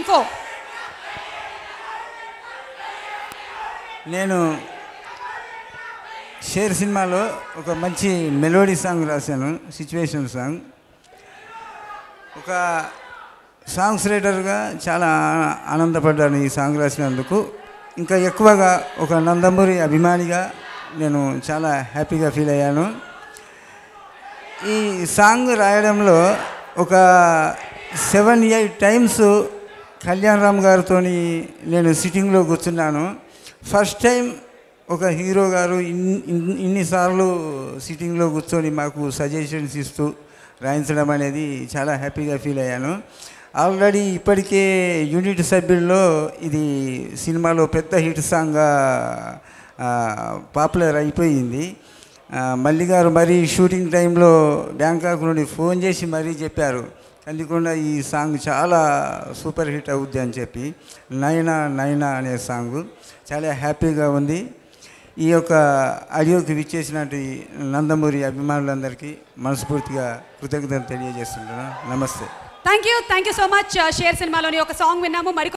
ఇంకో. నేను షేర్ సినిమాలో ఒక మంచి మెలోడీ సాంగ్ రాశాను సిచ్యువేషన్ సాంగ్. ఒక సాంగ్స్ రైటర్గా చాలా ఆనందపడ్డాను ఈ సాంగ్ రాసినందుకు. ఇంకా ఎక్కువగా ఒక నందమూరి అభిమానిగా నేను చాలా హ్యాపీగా ఫీల్ అయ్యాను. ఈ సాంగ్ రాయడంలో ఒక seven eight times Kalyan Ram గారితో నేను సిట్టింగ్లో కూర్చున్నాను. ఫస్ట్ టైం ఒక హీరో గారు ఇన్ని ఇన్నిసార్లు సిట్టింగ్లో కూర్చొని మాకు సజెషన్స్ ఇస్తూ రాయించడం అనేది చాలా హ్యాపీగా ఫీల్ అయ్యాను. ఆల్రెడీ ఇప్పటికే యూనిట్ సభ్యుల్లో ఇది సినిమాలో పెద్ద హిట్ సాంగ్గా పాపులర్ అయిపోయింది. మళ్ళీ మల్లి గారు మరీ షూటింగ్ టైంలో బ్యాంకాక్ నుండి ఫోన్ చేసి మరీ చెప్పారు. అందుకుండా ఈ సాంగ్ చాలా సూపర్ హిట్ అవుద్ది అని చెప్పి నైనా నైనా అనే సాంగ్ చాలా హ్యాపీగా ఉంది. ఈ యొక్క ఆడియోకి విచ్చేసినట్టు నందమూరి అభిమానులందరికీ మనస్ఫూర్తిగా కృతజ్ఞతలు తెలియజేస్తుంటున్నాను నమస్తే. Thank you thank you so much Sher సినిమాలోని ఒక సాంగ్ విన్నాము. మరి